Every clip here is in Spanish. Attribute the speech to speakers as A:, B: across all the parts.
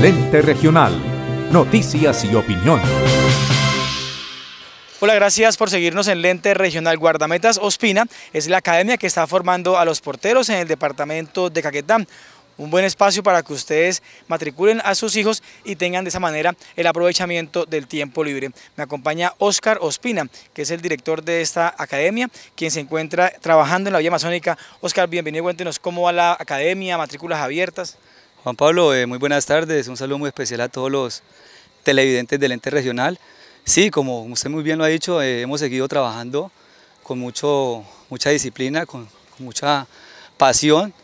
A: Lente Regional. Noticias y opinión.
B: Hola, gracias por seguirnos en Lente Regional Guardametas Ospina. Es la academia que está formando a los porteros en el departamento de Caquetá un buen espacio para que ustedes matriculen a sus hijos y tengan de esa manera el aprovechamiento del tiempo libre. Me acompaña Oscar Ospina, que es el director de esta academia, quien se encuentra trabajando en la Vía Amazónica. Oscar, bienvenido, cuéntenos cómo va la academia, matrículas abiertas.
C: Juan Pablo, eh, muy buenas tardes, un saludo muy especial a todos los televidentes del ente regional. Sí, como usted muy bien lo ha dicho, eh, hemos seguido trabajando con mucho, mucha disciplina, con, con mucha pasión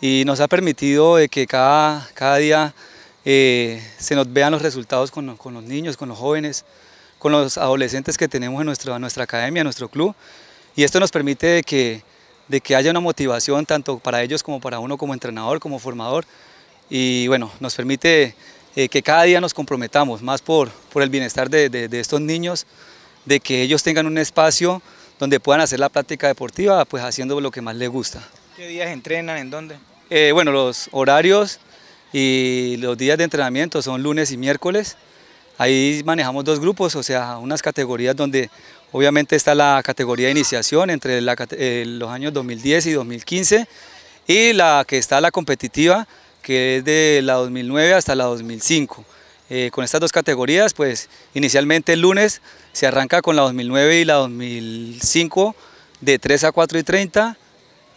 C: y nos ha permitido que cada, cada día eh, se nos vean los resultados con, los niños, con los jóvenes, con los adolescentes que tenemos en nuestra, nuestra academia, en nuestro club. Y esto nos permite de que, de que haya una motivación tanto para ellos como para uno como entrenador, como formador. Y bueno, nos permite eh, que cada día nos comprometamos más por, por el bienestar de, de, estos niños, de que ellos tengan un espacio donde puedan hacer la práctica deportiva, pues haciendo lo que más les gusta.
B: ¿Qué días entrenan? ¿En dónde?
C: Eh, bueno, los horarios y los días de entrenamiento son lunes y miércoles. Ahí manejamos dos grupos, o sea, unas categorías donde obviamente está la categoría de iniciación entre eh, los años 2010 y 2015 y la que está la competitiva, que es de la 2009 hasta la 2005. Eh, con estas dos categorías, pues inicialmente el lunes se arranca con la 2009 y la 2005 de 3 a 4 y 30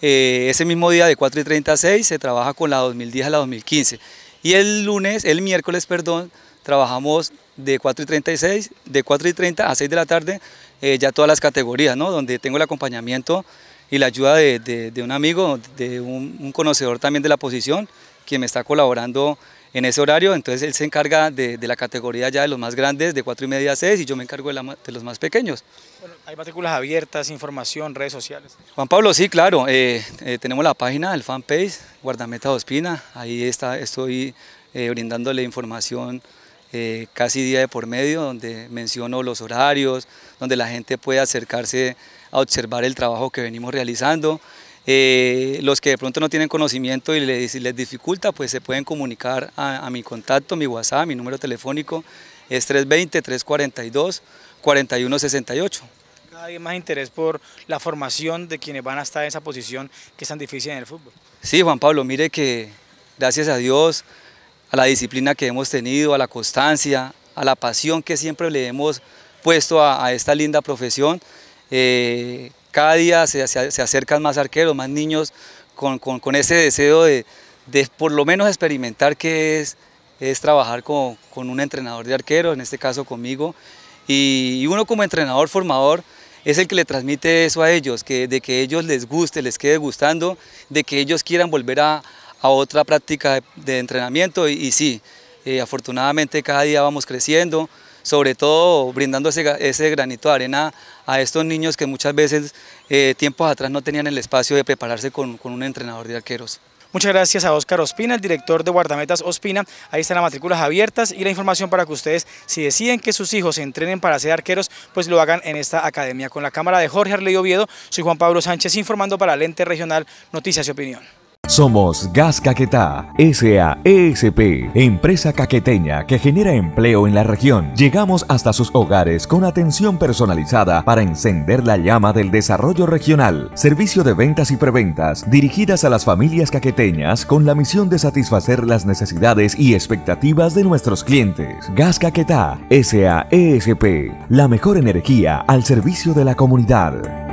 C: eh, ese mismo día de 4 y 36 se trabaja con la 2010 a la 2015. Y el lunes, el miércoles, perdón, trabajamos de 4 y 36, de 4 y 30 a 6 de la tarde, eh, ya todas las categorías, ¿no? donde tengo el acompañamiento y la ayuda de, un amigo, de un, un, conocedor también de la posición, quien me está colaborando en ese horario, entonces él se encarga de, la categoría ya de los más grandes, de 4 y media a 6, y yo me encargo de, los más pequeños.
B: Bueno, hay matrículas abiertas, información, redes sociales.
C: Juan Pablo, sí, claro, eh, eh, tenemos la página, el fanpage, Guardameta Ospina, ahí está, estoy eh, brindándole información casi día de por medio, donde menciono los horarios, donde la gente puede acercarse a observar el trabajo que venimos realizando. Eh, los que de pronto no tienen conocimiento y les, les dificulta, pues se pueden comunicar a, mi contacto, mi WhatsApp, mi número telefónico es 320-342-4168.
B: Cada día más interés por la formación de quienes van a estar en esa posición que es tan difícil en el fútbol.
C: Sí, Juan Pablo, mire que gracias a Dios, a la disciplina que hemos tenido, a la constancia, a la pasión que siempre le hemos puesto a, esta linda profesión, eh, cada día se, acercan más arqueros, más niños con, ese deseo de, por lo menos experimentar qué es, es trabajar con, un entrenador de arquero, en este caso conmigo, y, uno como entrenador formador es el que le transmite eso a ellos, que, de que ellos les guste, les quede gustando, de que ellos quieran volver a, otra práctica de, entrenamiento y, sí, eh, afortunadamente cada día vamos creciendo, sobre todo brindando ese, granito de arena a estos niños que muchas veces eh, tiempos atrás no tenían el espacio de prepararse con, un entrenador de arqueros.
B: Muchas gracias a Óscar Ospina, el director de Guardametas Ospina. Ahí están las matrículas abiertas y la información para que ustedes, si deciden que sus hijos se entrenen para ser arqueros, pues lo hagan en esta academia. Con la cámara de Jorge Arley Oviedo, soy Juan Pablo Sánchez informando para Lente Regional Noticias y Opinión.
A: Somos Gas Caquetá, SAESP, empresa caqueteña que genera empleo en la región. Llegamos hasta sus hogares con atención personalizada para encender la llama del desarrollo regional. Servicio de ventas y preventas dirigidas a las familias caqueteñas con la misión de satisfacer las necesidades y expectativas de nuestros clientes. Gas Caquetá, SAESP, la mejor energía al servicio de la comunidad.